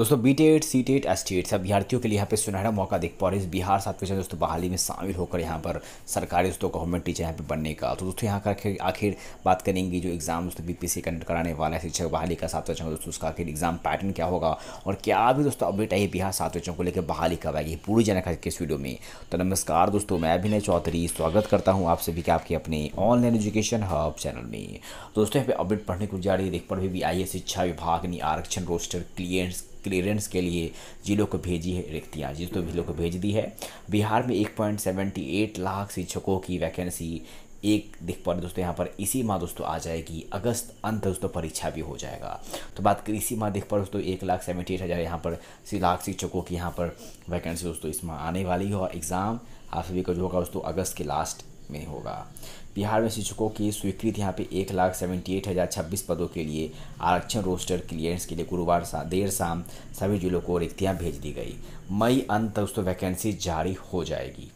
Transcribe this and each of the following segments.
दोस्तों B TET C TET S TET सब अभ्यर्थियों के लिए यहाँ पे सुनहरा मौका देख पा रहे इस बिहार सात विषय दोस्तों, बहाली में शामिल होकर यहाँ पर सरकारी दोस्तों गवर्नमेंट टीचर यहाँ पे बनने का। तो दोस्तों, यहाँ का आखिर बात करेंगे जो एग्ज़ाम दोस्तों बीपीएससी कंडक्ट कराने वाला है, शिक्षक बहाली का सात विषय दोस्तों, उसका आखिर एग्ज़ाम पैटर्न क्या होगा और क्या भी दोस्तों अपडेट आई बिहार सात विषयों को लेकर, बहाली कब आएगी, पूरी जानकारी इस वीडियो में। तो नमस्कार दोस्तों, मैं अभिनय चौधरी, स्वागत करता हूँ आप सभी के आपके अपने ऑनलाइन एजुकेशन हब चैनल में। दोस्तों, यहाँ पे अपडेट पढ़ने को जा रही है देख पर भी आई शिक्षा विभाग ने आरक्षण रोस्टर क्लियरेंस क्लियरेंस के लिए जिलों को भेजी है रिक्तियाँ। जिलों जिलों को भेज दी है। बिहार में एक पॉइंट सेवेंटी एट लाख शिक्षकों की वैकेंसी एक दिख पर दोस्तों, यहाँ पर इसी माह दोस्तों आ जाएगी। अगस्त अंत दोस्तों परीक्षा भी हो जाएगा। तो बात करें इसी माह दिख पर दोस्तों, एक लाख सेवेंटी एट हज़ार यहाँ पर लाख शिक्षकों की यहाँ पर वैकेंसी दोस्तों इस माह आने वाली है और एग्ज़ाम आप सभी का जो होगा दोस्तों, अगस्त के लास्ट में होगा। बिहार में शिक्षकों की स्वीकृत यहाँ पे एक लाख सेवेंटी एट हज़ार छब्बीस पदों के लिए, आरक्षण रोस्टर क्लियरेंस के लिए गुरुवार सा, देर शाम सभी जिलों को रिक्तियाँ भेज दी गई। मई अंत तक दोस्तों वैकेंसी जारी हो जाएगी।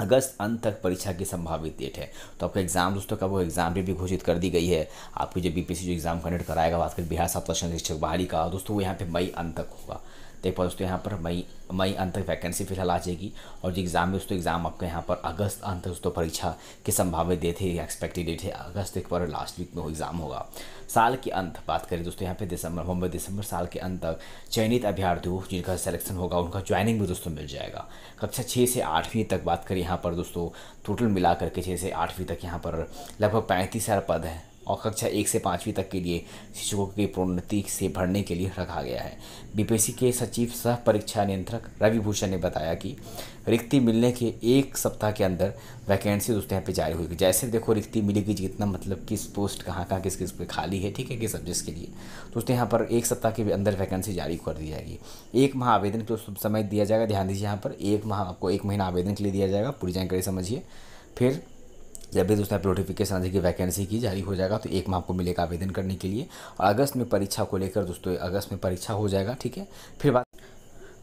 अगस्त अंत तक परीक्षा की संभावित डेट है। तो आपका एग्ज़ाम दोस्तों का वो एग्ज़ाम डेट भी घोषित कर दी गई है, आपकी जो बीपीसी जो एग्ज़ाम कंडक्ट कराएगा, बात करें बिहार सप्ताह शिक्षक बहाली का, दोस्तों वो यहाँ पे मई अंत तक होगा। देख पाओ दोस्तों, यहाँ पर मई मई अंत तक वैकेंसी फ़िलहाल आ जाएगी और जो एग्ज़ाम है दोस्तों एग्ज़ाम आपका यहाँ पर अगस्त अंत दोस्तों परीक्षा की संभावित डेट है एक्सपेक्टेड डेट है, अगस्त एक बार लास्ट वीक में वो एग्ज़ाम होगा। साल के अंत, बात करें दोस्तों, यहाँ पे दिसंबर नवंबर दिसंबर साल के अंत तक चयनित अभ्यर्थियों जिनका सिलेक्शन होगा, उनका ज्वाइनिंग भी दोस्तों मिल जाएगा। कक्षा छः से आठवीं तक बात करें, यहाँ पर दोस्तों टोटल मिला करके छः से आठवीं तक यहाँ पर लगभग पैंतीस हज़ार पद है। और कक्षा एक से पाँचवीं तक के लिए शिक्षकों की प्रोन्नति से भरने के लिए रखा गया है। बीपीएससी के सचिव सह परीक्षा नियंत्रक रवि भूषण ने बताया कि रिक्ति मिलने के एक सप्ताह के अंदर वैकेंसी दोस्तों यहाँ पे जारी होगी। जैसे देखो, रिक्ति मिलेगी जितना मतलब किस पोस्ट कहाँ कहाँ, किस किस पे खाली है, ठीक है, किस सब्जेक्ट के लिए। तो दोस्तों यहाँ पर एक सप्ताह के अंदर वैकेंसी जारी कर दी जाएगी। एक माह आवेदन के समय दिया जाएगा। ध्यान दीजिए यहाँ पर, एक माह आपको एक महीना आवेदन के लिए दिया जाएगा। पूरी जानकारी समझिए। फिर जब भी दोस्तों आप नोटिफिकेशन आ जाएगी वैकेंसी की जारी हो जाएगा तो एक माह आपको मिलेगा आवेदन करने के लिए। और अगस्त में परीक्षा को लेकर दोस्तों, अगस्त में परीक्षा हो जाएगा, ठीक है? फिर बात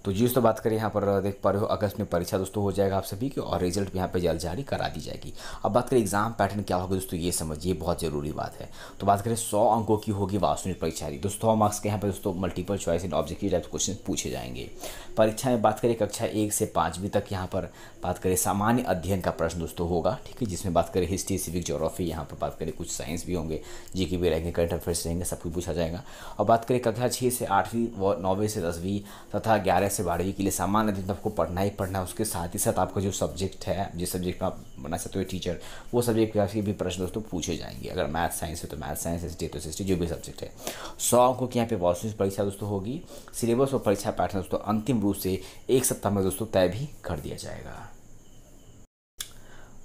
तो जी दोस्तों, बात करें यहाँ पर, देख पा रहे हो, अगस्त में परीक्षा दोस्तों हो जाएगा आप सभी की और रिज़ल्ट भी यहाँ पे जल्द जारी करा दी जाएगी। अब बात करें एग्ज़ाम पैटर्न क्या होगा दोस्तों, ये समझिए बहुत ज़रूरी बात है। तो बात करें सौ अंकों की होगी वास्तविक परीक्षा दोस्तों, सौ मार्क्स के यहाँ पर दोस्तों multiple choice and objective type question पूछे जाएँगे। परीक्षा में बात करें कक्षा एक से पाँचवीं तक यहाँ पर बात करें सामान्य अध्ययन का प्रश्न दोस्तों होगा, ठीक है, जिसमें बात करें हिस्ट्री सिविक जोग्राफी यहाँ पर बात करें कुछ साइंस भी होंगे जी के भी रहेंगे करंट अफेयर्स रहेंगे, सब कुछ पूछा जाएगा। और बात करें कक्षा छः से आठवीं व नौवीं से दसवीं तथा ग्यारह से बारहवीं के लिए सामान्य अध्ययन तो आपको पढ़ना ही पढ़ना है। उसके साथ ही साथ आपका जो सब्जेक्ट है, जिस सब्जेक्ट में आप बना सकते हो टीचर वो सब्जेक्ट के भी प्रश्न दोस्तों पूछे जाएँगे। अगर मैथ साइंस है तो मैथ साइंस हिस्ट्री तो हिस्ट्री जो भी सब्जेक्ट है। सौ अंकों की यहाँ पे वास्तविक परीक्षा दोस्तों होगी। सिलेबस और परीक्षा पैटर्न दोस्तों अंतिम रूप से एक सप्ताह में दोस्तों तय भी कर दिया जाएगा।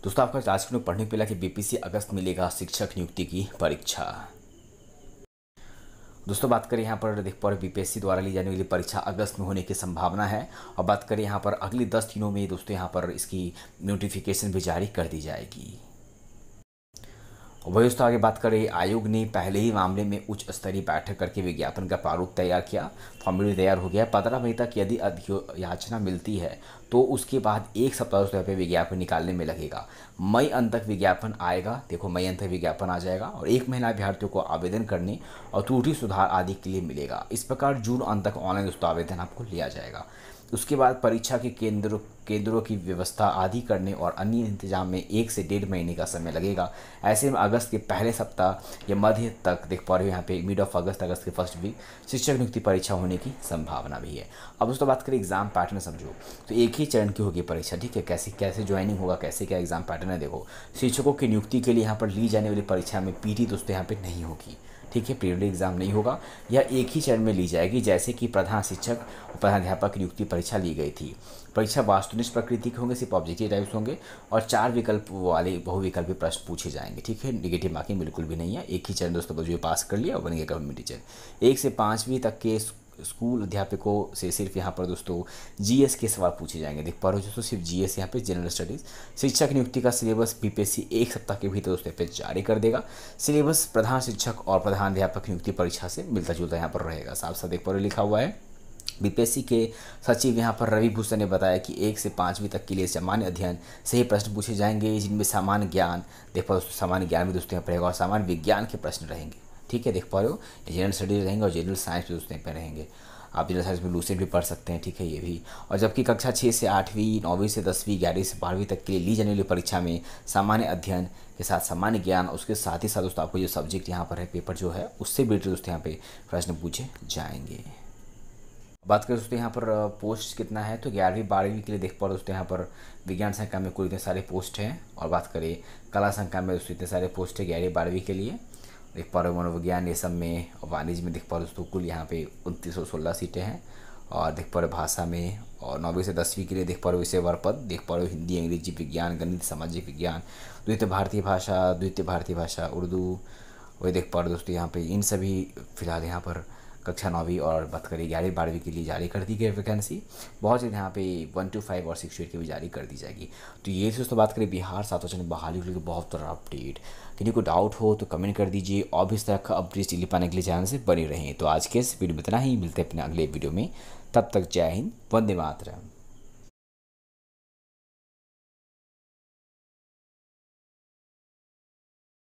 दोस्तों, आपका आज के पढ़ने मिला कि बीपीसी अगस्त मिलेगा शिक्षक नियुक्ति की परीक्षा। दोस्तों, बात करें यहाँ पर देख पर बीपीएससी द्वारा ली जाने वाली परीक्षा अगस्त में होने की संभावना है। और बात करें यहाँ पर अगले दस दिनों में दोस्तों, यहाँ पर इसकी नोटिफिकेशन भी जारी कर दी जाएगी। दोस्तों आगे बात करें, आयोग ने पहले ही मामले में उच्च स्तरीय बैठक करके विज्ञापन का प्रारूप तैयार किया। फॉर्मूले तैयार हो गया। पंद्रह मई तक यदि याचना मिलती है तो उसके बाद एक सप्ताह उस पे विज्ञापन निकालने में लगेगा। मई अंत तक विज्ञापन आएगा। देखो, मई अंत तक विज्ञापन आ जाएगा और एक महीना अभ्यर्थियों को आवेदन करने और त्रुटि सुधार आदि के लिए मिलेगा। इस प्रकार जून अंत तक ऑनलाइन दोस्तों आवेदन आपको लिया जाएगा। उसके बाद परीक्षा के केंद्र, केंद्रों की व्यवस्था आदि करने और अन्य इंतज़ाम में एक से डेढ़ महीने का समय लगेगा। ऐसे में अगस्त के पहले सप्ताह या मध्य तक, देख पा रहे हो यहाँ पे मिड ऑफ़ अगस्त अगस्त के फ़र्स्ट वीक शिक्षक नियुक्ति परीक्षा होने की संभावना भी है। अब उसके बात करें एग्ज़ाम पैटर्न समझो। तो एक ही चरण की होगी परीक्षा, ठीक है? कैसे कैसे ज्वाइनिंग होगा, कैसे क्या एग्ज़ाम पैटर्न है, देखो। शिक्षकों की नियुक्ति के लिए यहाँ पर ली जाने वाली परीक्षा में पी दोस्तों यहाँ पर नहीं होगी। ठीक है प्रीलिमिनरी एग्ज़ाम नहीं होगा यह एक ही चरण में ली जाएगी, जैसे कि प्रधान शिक्षक और प्रधानाध्यापक नियुक्ति परीक्षा ली गई थी। परीक्षा वास्तुनिष्ठ प्रकृति के होंगे, सिर्फ़ ऑब्जेक्टिव टाइप्स होंगे, और चार विकल्प वाले बहुविकल्पी प्रश्न पूछे जाएँगे, ठीक है? निगेटिव मार्किंग बिल्कुल भी नहीं है, एक ही चरण दोस्तों, जो पास कर लिया बन गया गवर्नमेंट टीचर एक से पाँचवीं तक के स्कूल अध्यापकों से सिर्फ़ यहाँ पर दोस्तों जीएस के सवाल पूछे जाएँगे। देख पा रहे हो दोस्तों सिर्फ़ जीएस यहाँ पे जनरल स्टडीज़ शिक्षक नियुक्ति का सिलेबस बीपीएससी एक सप्ताह के भीतर दोस्तों पे जारी कर देगा। सिलेबस प्रधान शिक्षक और प्रधान अध्यापक नियुक्ति परीक्षा से मिलता जुलता यहाँ पर रहेगा। साफ़ साफ़ देख पा रहे लिखा हुआ है। बीपीएससी के सचिव यहाँ पर रवि भूषण ने बताया कि एक से पाँचवीं तक के लिए सामान्य अध्ययन से ही प्रश्न पूछे जाएँगे, जिनमें सामान्य ज्ञान, देख सामान्य ज्ञान भी दोस्तों यहाँ पर रहेगा और सामान्य विज्ञान के प्रश्न रहेंगे। ठीक है, देख पा रहे हो। जनरल स्टडीज़ रहेंगे और जनरल साइंस भी उस टाइम पर रहेंगे। आप जनरल साइंस में लूसेंट भी पढ़ सकते हैं, ठीक है, ये भी। और जबकि कक्षा छः से आठवीं, नौवीं से दसवीं, ग्यारहवीं से बारहवीं तक के लिए ली जाने वाली परीक्षा में सामान्य अध्ययन के साथ सामान्य ज्ञान, उसके साथ ही साथ दोस्तों आपको जो सब्जेक्ट यहाँ पर है पेपर जो है, उससे रिलेटेड दोस्तों यहाँ पे प्रश्न पूछे जाएँगे। बात करें दोस्तों, यहाँ पर पोस्ट कितना है तो ग्यारहवीं, बारहवीं के लिए देख पा दोस्तों, यहाँ पर विज्ञान संख्या में कुल इतने सारे पोस्ट हैं। और बात करें कला संख्या में दोस्तों, इतने सारे पोस्ट है ग्यारहवीं, बारहवीं के लिए। देख पा रहे हो मनोविज्ञान, ये सब में और वाणिज्य में देख पा रहे दोस्तों कुल यहाँ पे उनतीस सौ सोलह सीटें हैं। और देख पा रहे भाषा में और नौवीं से दसवीं के लिए देख पा रहे हो विषय वर पद देख पा रहे हो हिंदी, अंग्रेज़ी विज्ञान, गणित, सामाजिक विज्ञान, द्वितीय भारतीय भाषा, द्वितीय भारतीय भाषा, उर्दू, वही देख पा रहे दोस्तों यहाँ पे इन सभी फ़िलहाल यहाँ पर कक्षा नौवीं और बात करें ग्यारहवीं, बारहवीं के लिए जारी कर दी गई वैकेंसी बहुत जल्द यहाँ पे वन टू फाइव और सिक्स एट की भी जारी कर दी जाएगी। तो ये दोस्तों बात करें बिहार सात वचन बहाली के लिए बहुत तरह अपडेट किन्हीं को डाउट हो तो कमेंट कर दीजिए। और भी इस तरह का अपडेट डिली पाने के लिए चैनल से बने रहें। तो आज के इस वीडियो में इतना ही। मिलते हैं अपने अगले वीडियो में। तब तक जय हिंद। वंदे मातरम।